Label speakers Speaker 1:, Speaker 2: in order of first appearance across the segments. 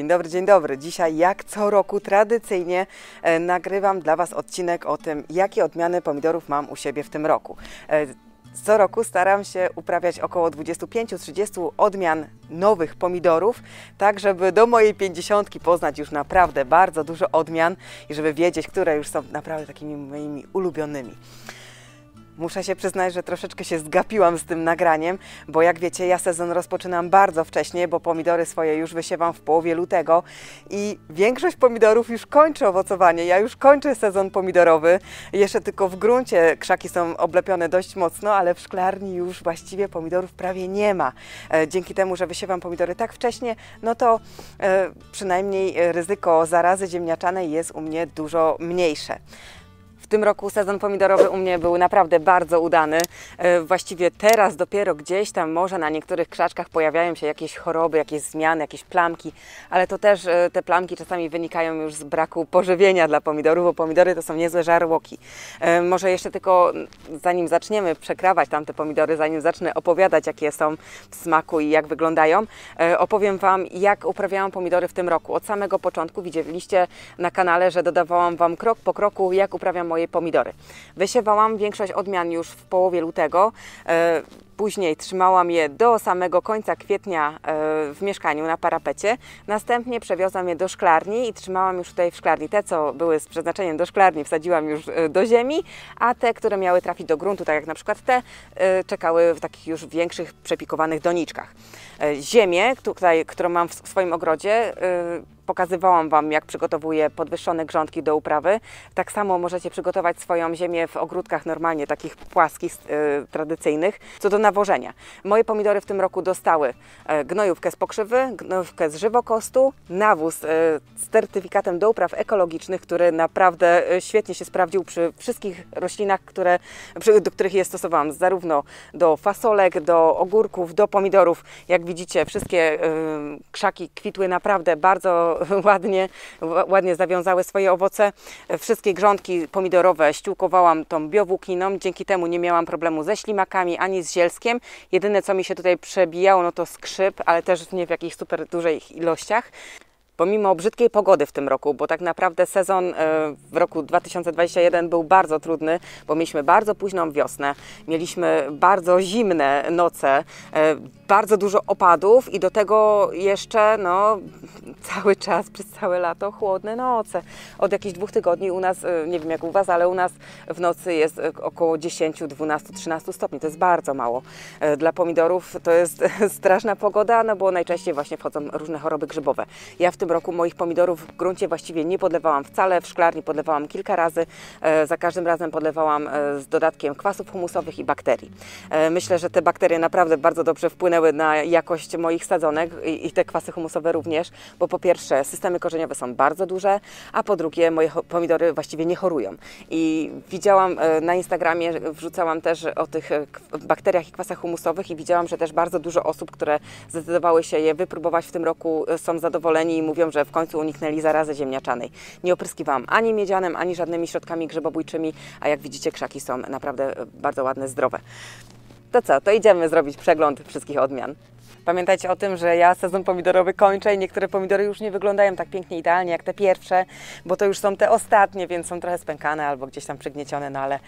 Speaker 1: Dzień dobry, dzień dobry. Dzisiaj jak co roku tradycyjnie e, nagrywam dla Was odcinek o tym, jakie odmiany pomidorów mam u siebie w tym roku. E, co roku staram się uprawiać około 25-30 odmian nowych pomidorów, tak żeby do mojej pięćdziesiątki poznać już naprawdę bardzo dużo odmian i żeby wiedzieć, które już są naprawdę takimi moimi ulubionymi. Muszę się przyznać, że troszeczkę się zgapiłam z tym nagraniem, bo jak wiecie, ja sezon rozpoczynam bardzo wcześnie, bo pomidory swoje już wysiewam w połowie lutego i większość pomidorów już kończy owocowanie. Ja już kończę sezon pomidorowy. Jeszcze tylko w gruncie krzaki są oblepione dość mocno, ale w szklarni już właściwie pomidorów prawie nie ma. E, dzięki temu, że wysiewam pomidory tak wcześnie, no to e, przynajmniej ryzyko zarazy ziemniaczanej jest u mnie dużo mniejsze tym roku sezon pomidorowy u mnie był naprawdę bardzo udany. E, właściwie teraz dopiero gdzieś tam może na niektórych krzaczkach pojawiają się jakieś choroby, jakieś zmiany, jakieś plamki, ale to też e, te plamki czasami wynikają już z braku pożywienia dla pomidorów, bo pomidory to są niezłe żarłoki. E, może jeszcze tylko zanim zaczniemy przekrawać tamte pomidory, zanim zacznę opowiadać jakie są w smaku i jak wyglądają, opowiem Wam jak uprawiałam pomidory w tym roku. Od samego początku widzieliście na kanale, że dodawałam Wam krok po kroku jak uprawiam moje moje pomidory. Wysiewałam większość odmian już w połowie lutego. E, później trzymałam je do samego końca kwietnia e, w mieszkaniu na parapecie. Następnie przewiozłam je do szklarni i trzymałam już tutaj w szklarni. Te, co były z przeznaczeniem do szklarni, wsadziłam już e, do ziemi, a te, które miały trafić do gruntu, tak jak na przykład te, czekały w takich już większych, przepikowanych doniczkach. Ziemię, tutaj, którą mam w swoim ogrodzie, Pokazywałam Wam, jak przygotowuję podwyższone grządki do uprawy. Tak samo możecie przygotować swoją ziemię w ogródkach normalnie, takich płaskich, e, tradycyjnych. Co do nawożenia. Moje pomidory w tym roku dostały e, gnojówkę z pokrzywy, gnojówkę z żywokostu, nawóz e, z certyfikatem do upraw ekologicznych, który naprawdę e, świetnie się sprawdził przy wszystkich roślinach, które, do których je stosowałam. Zarówno do fasolek, do ogórków, do pomidorów. Jak widzicie, wszystkie krzaki kwitły naprawdę bardzo ładnie, ładnie zawiązały swoje owoce. Wszystkie grządki pomidorowe ściółkowałam tą biowłókniną, dzięki temu nie miałam problemu ze ślimakami ani z zielskiem. Jedyne co mi się tutaj przebijało no to skrzyp, ale też nie w jakichś super dużych ilościach pomimo brzydkiej pogody w tym roku, bo tak naprawdę sezon e, w roku 2021 był bardzo trudny, bo mieliśmy bardzo późną wiosnę, mieliśmy bardzo zimne noce, e, bardzo dużo opadów i do tego jeszcze no, cały czas, przez całe lato chłodne noce. Od jakichś dwóch tygodni u nas, e, nie wiem jak u Was, ale u nas w nocy jest około 10, 12, 13 stopni. To jest bardzo mało. Dla pomidorów to jest straszna pogoda, no bo najczęściej właśnie wchodzą różne choroby grzybowe. Ja w tym roku moich pomidorów w gruncie właściwie nie podlewałam wcale, w szklarni podlewałam kilka razy, e, za każdym razem podlewałam e, z dodatkiem kwasów humusowych i bakterii. E, myślę, że te bakterie naprawdę bardzo dobrze wpłynęły na jakość moich sadzonek i te kwasy humusowe również, bo po pierwsze systemy korzeniowe są bardzo duże, a po drugie moje pomidory właściwie nie chorują. I widziałam na Instagramie, wrzucałam też o tych bakteriach i kwasach humusowych i widziałam, że też bardzo dużo osób, które zdecydowały się je wypróbować w tym roku są zadowoleni i mówią, mówią, że w końcu uniknęli zarazy ziemniaczanej. Nie opryskiwałam ani miedzianem, ani żadnymi środkami grzybobójczymi, a jak widzicie krzaki są naprawdę bardzo ładne, zdrowe. To co, to idziemy zrobić przegląd wszystkich odmian. Pamiętajcie o tym, że ja sezon pomidorowy kończę i niektóre pomidory już nie wyglądają tak pięknie idealnie jak te pierwsze, bo to już są te ostatnie, więc są trochę spękane albo gdzieś tam przygniecione, no ale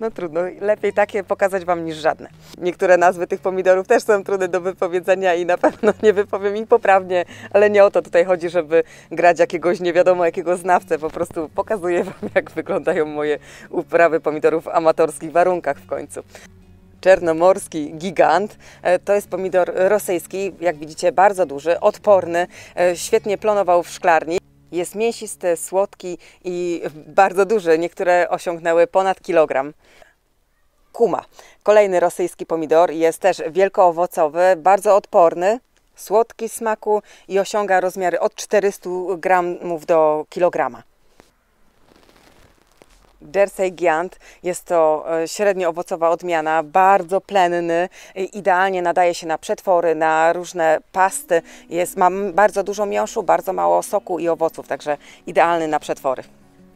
Speaker 1: no trudno, lepiej takie pokazać Wam niż żadne. Niektóre nazwy tych pomidorów też są trudne do wypowiedzenia i na pewno nie wypowiem ich poprawnie, ale nie o to tutaj chodzi, żeby grać jakiegoś nie wiadomo jakiego znawcę. Po prostu pokazuję Wam, jak wyglądają moje uprawy pomidorów w amatorskich warunkach w końcu czernomorski gigant. E, to jest pomidor rosyjski, jak widzicie bardzo duży, odporny, e, świetnie plonował w szklarni. Jest mięsisty, słodki i bardzo duży. Niektóre osiągnęły ponad kilogram. Kuma. Kolejny rosyjski pomidor jest też wielkoowocowy, bardzo odporny, słodki smaku i osiąga rozmiary od 400 gramów do kilograma. Jersey Giant jest to e, średnio owocowa odmiana, bardzo plenny, idealnie nadaje się na przetwory, na różne pasty. Jest, ma bardzo dużo miąższu, bardzo mało soku i owoców, także idealny na przetwory.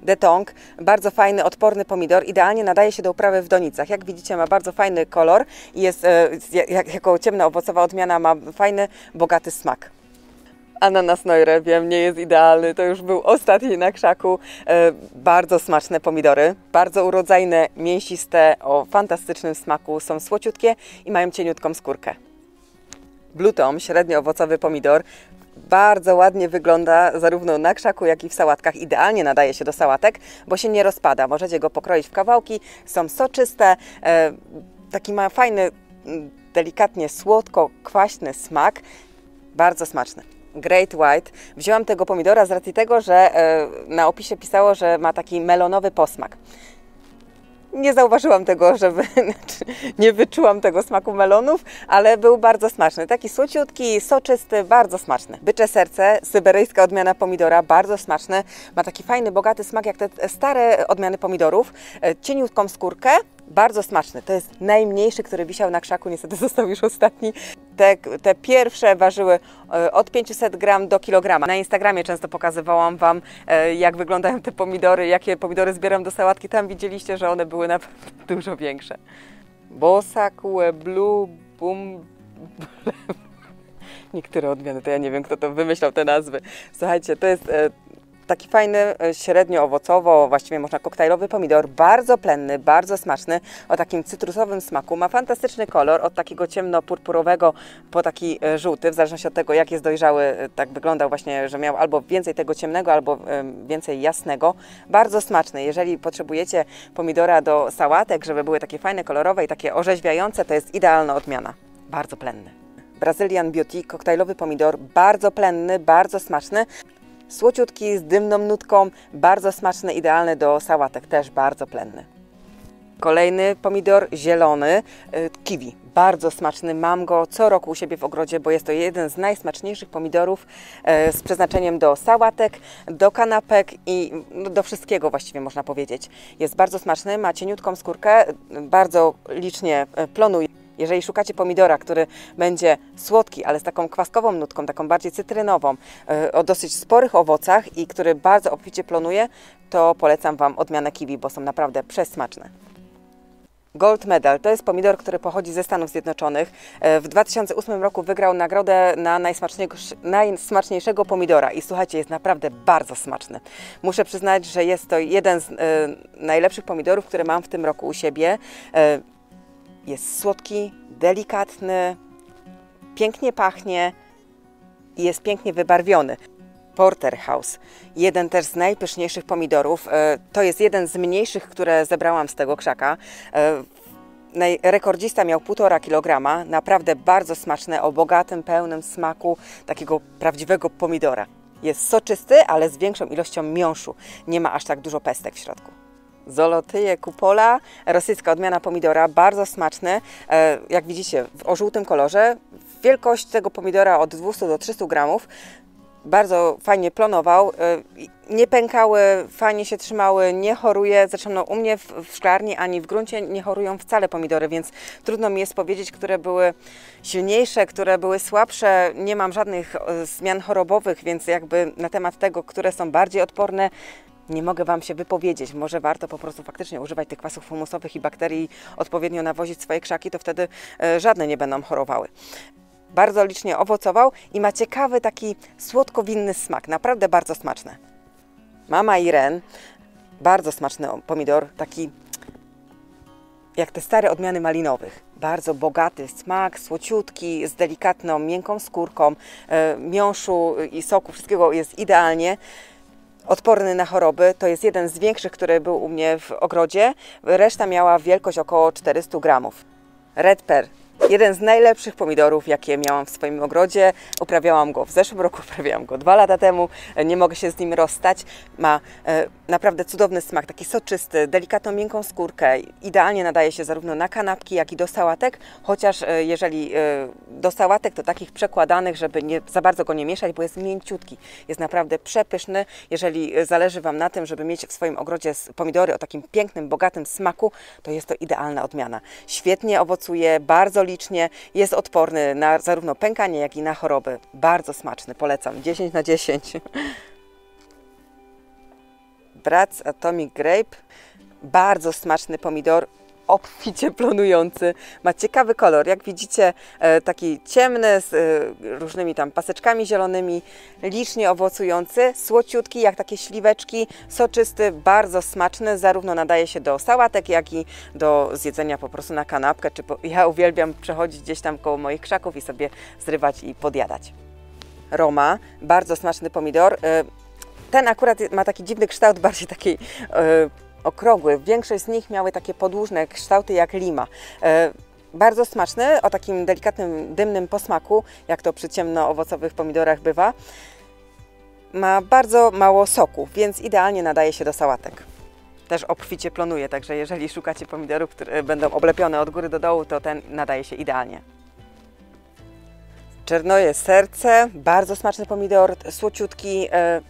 Speaker 1: Detong, bardzo fajny, odporny pomidor, idealnie nadaje się do uprawy w donicach. Jak widzicie ma bardzo fajny kolor i jest, e, jako ciemna owocowa odmiana ma fajny, bogaty smak. Ananas Neure, wiem, nie jest idealny, to już był ostatni na krzaku. E, bardzo smaczne pomidory, bardzo urodzajne, mięsiste, o fantastycznym smaku, są słociutkie i mają cieniutką skórkę. Blue średnio owocowy pomidor, bardzo ładnie wygląda zarówno na krzaku, jak i w sałatkach. Idealnie nadaje się do sałatek, bo się nie rozpada. Możecie go pokroić w kawałki, są soczyste, e, taki ma fajny, delikatnie słodko-kwaśny smak, bardzo smaczny. Great White. Wzięłam tego pomidora z racji tego, że e, na opisie pisało, że ma taki melonowy posmak. Nie zauważyłam tego, żeby znaczy, nie wyczułam tego smaku melonów, ale był bardzo smaczny. Taki słociutki, soczysty, bardzo smaczny. Bycze serce, syberyjska odmiana pomidora, bardzo smaczny. Ma taki fajny, bogaty smak jak te stare odmiany pomidorów. E, cieniutką skórkę, bardzo smaczny. To jest najmniejszy, który wisiał na krzaku, niestety został już ostatni. Te, te pierwsze ważyły e, od 500 gram do kilograma. Na Instagramie często pokazywałam Wam, e, jak wyglądają te pomidory, jakie pomidory zbieram do sałatki. Tam widzieliście, że one były naprawdę dużo większe. Bosa, Kue, Blue, Boom... Niektóre odmiany, to ja nie wiem, kto to wymyślał te nazwy. Słuchajcie, to jest e, Taki fajny, e, średnio owocowo, właściwie można koktajlowy pomidor, bardzo plenny, bardzo smaczny, o takim cytrusowym smaku. Ma fantastyczny kolor, od takiego ciemno-purpurowego po taki e, żółty, w zależności od tego, jak jest dojrzały, e, tak wyglądał właśnie, że miał albo więcej tego ciemnego, albo więcej jasnego. Bardzo smaczny. Jeżeli potrzebujecie pomidora do sałatek, żeby były takie fajne, kolorowe i takie orzeźwiające, to jest idealna odmiana. Bardzo plenny. Brazilian Beauty, koktajlowy pomidor, bardzo plenny, bardzo smaczny. Słociutki, z dymną nutką, bardzo smaczny, idealny do sałatek, też bardzo plenny. Kolejny pomidor zielony, y, kiwi. Bardzo smaczny, mam go co roku u siebie w ogrodzie, bo jest to jeden z najsmaczniejszych pomidorów y, z przeznaczeniem do sałatek, do kanapek i no, do wszystkiego właściwie można powiedzieć. Jest bardzo smaczny, ma cieniutką skórkę, bardzo licznie y, plonuje. Jeżeli szukacie pomidora, który będzie słodki, ale z taką kwaskową nutką, taką bardziej cytrynową, e, o dosyć sporych owocach i który bardzo obficie plonuje, to polecam Wam odmianę kiwi, bo są naprawdę przesmaczne. Gold Medal to jest pomidor, który pochodzi ze Stanów Zjednoczonych. E, w 2008 roku wygrał nagrodę na najsmaczniejszego pomidora i słuchajcie, jest naprawdę bardzo smaczny. Muszę przyznać, że jest to jeden z e, najlepszych pomidorów, które mam w tym roku u siebie. Jest słodki, delikatny, pięknie pachnie i jest pięknie wybarwiony. Porterhouse, jeden też z najpyszniejszych pomidorów. E, to jest jeden z mniejszych, które zebrałam z tego krzaka. E, rekordzista miał 1,5 kg, naprawdę bardzo smaczne, o bogatym, pełnym smaku takiego prawdziwego pomidora. Jest soczysty, ale z większą ilością miąższu. Nie ma aż tak dużo pestek w środku. Zolotyje kupola, rosyjska odmiana pomidora, bardzo smaczny. E, jak widzicie, o żółtym kolorze. Wielkość tego pomidora od 200 do 300 gramów. Bardzo fajnie plonował, e, nie pękały, fajnie się trzymały, nie choruje. Zresztą no, u mnie w, w szklarni ani w gruncie nie chorują wcale pomidory, więc trudno mi jest powiedzieć, które były silniejsze, które były słabsze. Nie mam żadnych e, zmian chorobowych, więc jakby na temat tego, które są bardziej odporne, nie mogę Wam się wypowiedzieć. Może warto po prostu faktycznie używać tych kwasów humusowych i bakterii, odpowiednio nawozić swoje krzaki, to wtedy e, żadne nie będą chorowały. Bardzo licznie owocował i ma ciekawy taki słodko-winny smak. Naprawdę bardzo smaczne. Mama Iren, bardzo smaczny pomidor, taki jak te stare odmiany malinowych. Bardzo bogaty smak, słociutki, z delikatną, miękką skórką, e, miąższu i soku, wszystkiego jest idealnie odporny na choroby. To jest jeden z większych, który był u mnie w ogrodzie. Reszta miała wielkość około 400 gramów. Red Pear Jeden z najlepszych pomidorów, jakie miałam w swoim ogrodzie. Uprawiałam go w zeszłym roku, uprawiałam go dwa lata temu. Nie mogę się z nim rozstać. Ma e, naprawdę cudowny smak, taki soczysty, delikatną, miękką skórkę. Idealnie nadaje się zarówno na kanapki, jak i do sałatek. Chociaż e, jeżeli e, do sałatek, to takich przekładanych, żeby nie, za bardzo go nie mieszać, bo jest mięciutki. Jest naprawdę przepyszny. Jeżeli zależy Wam na tym, żeby mieć w swoim ogrodzie pomidory o takim pięknym, bogatym smaku, to jest to idealna odmiana. Świetnie owocuje, bardzo jest odporny na zarówno pękanie, jak i na choroby. Bardzo smaczny, polecam. 10 na 10. Bratz Atomic Grape, bardzo smaczny pomidor, obficie plonujący, ma ciekawy kolor. Jak widzicie, e, taki ciemny z e, różnymi tam paseczkami zielonymi, licznie owocujący, słociutki jak takie śliweczki, soczysty, bardzo smaczny, zarówno nadaje się do sałatek, jak i do zjedzenia po prostu na kanapkę. Czy po... Ja uwielbiam przechodzić gdzieś tam koło moich krzaków i sobie zrywać i podjadać. Roma, bardzo smaczny pomidor. E, ten akurat ma taki dziwny kształt, bardziej taki okrągły. Większość z nich miały takie podłużne kształty jak lima. E, bardzo smaczny, o takim delikatnym, dymnym posmaku, jak to przy ciemnoowocowych pomidorach bywa. Ma bardzo mało soku, więc idealnie nadaje się do sałatek. Też obficie plonuje, także jeżeli szukacie pomidorów, które będą oblepione od góry do dołu, to ten nadaje się idealnie. Czernoje serce, bardzo smaczny pomidor, słociutki, e,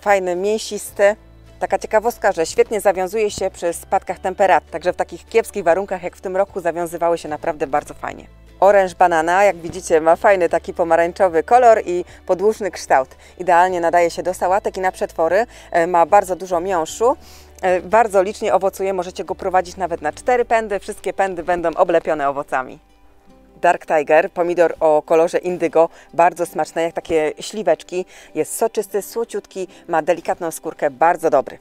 Speaker 1: fajny, mięsisty. Taka ciekawostka, że świetnie zawiązuje się przy spadkach temperat, także w takich kiepskich warunkach jak w tym roku zawiązywały się naprawdę bardzo fajnie. Oręż banana, jak widzicie, ma fajny taki pomarańczowy kolor i podłużny kształt. Idealnie nadaje się do sałatek i na przetwory. E, ma bardzo dużo miąższu. E, bardzo licznie owocuje, możecie go prowadzić nawet na cztery pędy. Wszystkie pędy będą oblepione owocami. Dark Tiger, pomidor o kolorze indygo, bardzo smaczny, jak takie śliweczki. Jest soczysty, słociutki, ma delikatną skórkę, bardzo dobry.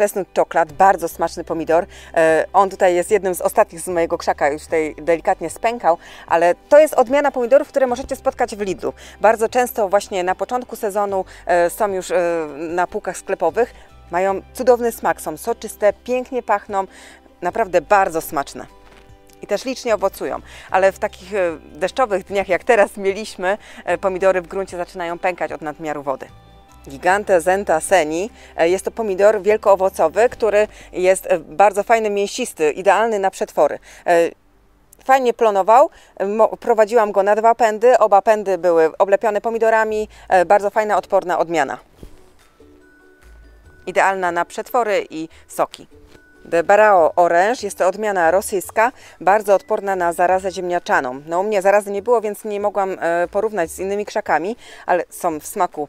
Speaker 1: Chestnut Chocolate, bardzo smaczny pomidor. E, on tutaj jest jednym z ostatnich z mojego krzaka, już tutaj delikatnie spękał, ale to jest odmiana pomidorów, które możecie spotkać w Lidlu. Bardzo często właśnie na początku sezonu e, są już e, na półkach sklepowych. Mają cudowny smak, są soczyste, pięknie pachną, naprawdę bardzo smaczne i też licznie owocują. Ale w takich deszczowych dniach, jak teraz mieliśmy, pomidory w gruncie zaczynają pękać od nadmiaru wody. Gigante Zenta Seni. E, jest to pomidor wielkoowocowy, który jest e, bardzo fajny, mięsisty, idealny na przetwory. E, fajnie plonował, prowadziłam go na dwa pędy, oba pędy były oblepione pomidorami, bardzo fajna, odporna odmiana. Idealna na przetwory i soki. De Barao Orange jest to odmiana rosyjska, bardzo odporna na zarazę ziemniaczaną. No u mnie zarazy nie było, więc nie mogłam porównać z innymi krzakami, ale są w smaku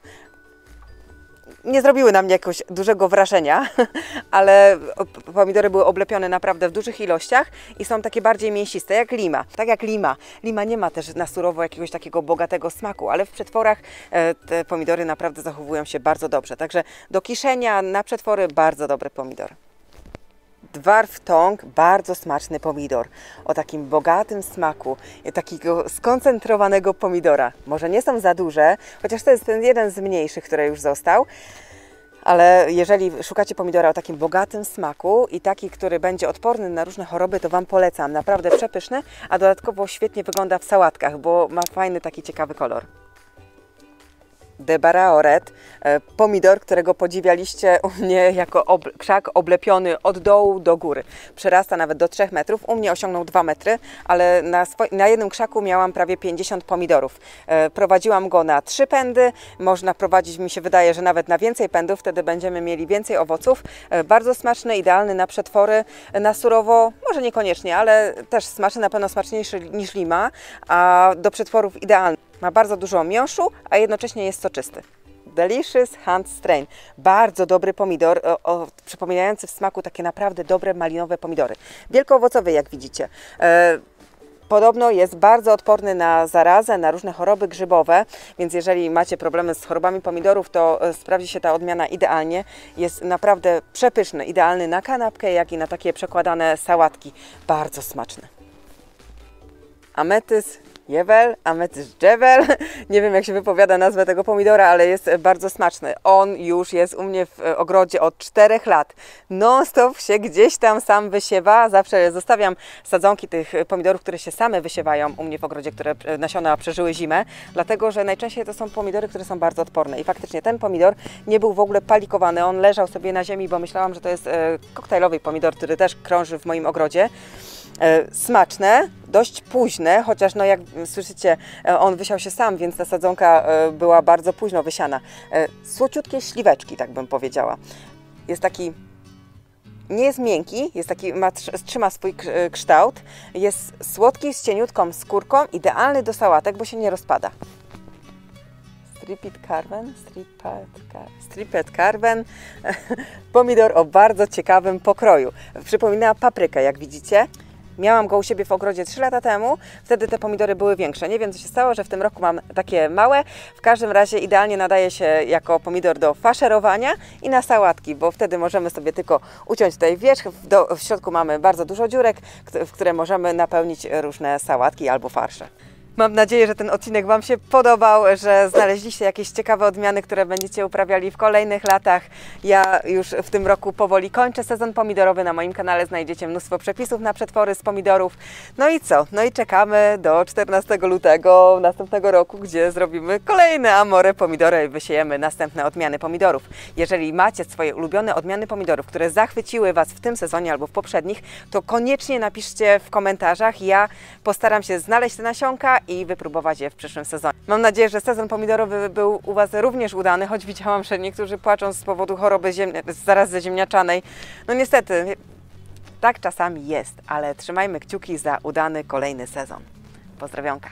Speaker 1: nie zrobiły na mnie jakiegoś dużego wrażenia, ale pomidory były oblepione naprawdę w dużych ilościach i są takie bardziej mięsiste, jak lima. Tak jak lima. Lima nie ma też na surowo jakiegoś takiego bogatego smaku, ale w przetworach e, te pomidory naprawdę zachowują się bardzo dobrze. Także do kiszenia na przetwory bardzo dobry pomidor. Dwarftong, bardzo smaczny pomidor o takim bogatym smaku, takiego skoncentrowanego pomidora. Może nie są za duże, chociaż to jest ten jeden z mniejszych, który już został. Ale jeżeli szukacie pomidora o takim bogatym smaku i taki, który będzie odporny na różne choroby, to Wam polecam. Naprawdę przepyszny, a dodatkowo świetnie wygląda w sałatkach, bo ma fajny taki ciekawy kolor de Baraoret, e, pomidor, którego podziwialiście u mnie jako ob krzak oblepiony od dołu do góry. Przerasta nawet do 3 metrów, u mnie osiągnął 2 metry, ale na, na jednym krzaku miałam prawie 50 pomidorów. E, prowadziłam go na 3 pędy, można prowadzić, mi się wydaje, że nawet na więcej pędów, wtedy będziemy mieli więcej owoców. E, bardzo smaczny, idealny na przetwory, na surowo, może niekoniecznie, ale też smaczny, na pewno smaczniejszy niż lima, a do przetworów idealny. Ma bardzo dużo miąższu, a jednocześnie jest soczysty. Delicious Hand Strain. Bardzo dobry pomidor, o, o, przypominający w smaku takie naprawdę dobre malinowe pomidory. Wielkoowocowy, jak widzicie. E, Podobno jest bardzo odporny na zarazę, na różne choroby grzybowe, więc jeżeli macie problemy z chorobami pomidorów, to e, sprawdzi się ta odmiana idealnie. Jest naprawdę przepyszny, idealny na kanapkę, jak i na takie przekładane sałatki. Bardzo smaczny. Ametys Jewel, ametys Jewel. Nie wiem, jak się wypowiada nazwę tego pomidora, ale jest bardzo smaczny. On już jest u mnie w ogrodzie od 4 lat. Non-stop się gdzieś tam sam wysiewa. Zawsze zostawiam sadzonki tych pomidorów, które się same wysiewają u mnie w ogrodzie, które nasiona przeżyły zimę, dlatego że najczęściej to są pomidory, które są bardzo odporne. I faktycznie ten pomidor nie był w ogóle palikowany. On leżał sobie na ziemi, bo myślałam, że to jest e, koktajlowy pomidor, który też krąży w moim ogrodzie. E, smaczne, dość późne, chociaż no jak słyszycie, e, on wysiał się sam, więc ta sadzonka e, była bardzo późno wysiana. Słociutkie śliweczki, tak bym powiedziała. Jest taki nie jest miękki, jest taki, ma, trzyma swój kształt, jest słodki z cieniutką skórką, idealny do sałatek, bo się nie rozpada. striped carven, striped carven, pomidor o bardzo ciekawym pokroju. Przypomina paprykę, jak widzicie. Miałam go u siebie w ogrodzie 3 lata temu, wtedy te pomidory były większe. Nie wiem, co się stało, że w tym roku mam takie małe. W każdym razie idealnie nadaje się jako pomidor do faszerowania i na sałatki, bo wtedy możemy sobie tylko uciąć tutaj wierzch. W, do, w środku mamy bardzo dużo dziurek, w które możemy napełnić różne sałatki albo farsze. Mam nadzieję, że ten odcinek Wam się podobał, że znaleźliście jakieś ciekawe odmiany, które będziecie uprawiali w kolejnych latach. Ja już w tym roku powoli kończę sezon pomidorowy. Na moim kanale znajdziecie mnóstwo przepisów na przetwory z pomidorów. No i co? No i czekamy do 14 lutego następnego roku, gdzie zrobimy kolejne amore pomidory i wysiejemy następne odmiany pomidorów. Jeżeli macie swoje ulubione odmiany pomidorów, które zachwyciły Was w tym sezonie albo w poprzednich, to koniecznie napiszcie w komentarzach. Ja postaram się znaleźć te nasionka i wypróbować je w przyszłym sezonie. Mam nadzieję, że sezon pomidorowy był u Was również udany, choć widziałam, że niektórzy płaczą z powodu choroby ziemnia, zarazy ziemniaczanej. No niestety, tak czasami jest, ale trzymajmy kciuki za udany kolejny sezon. Pozdrowionka.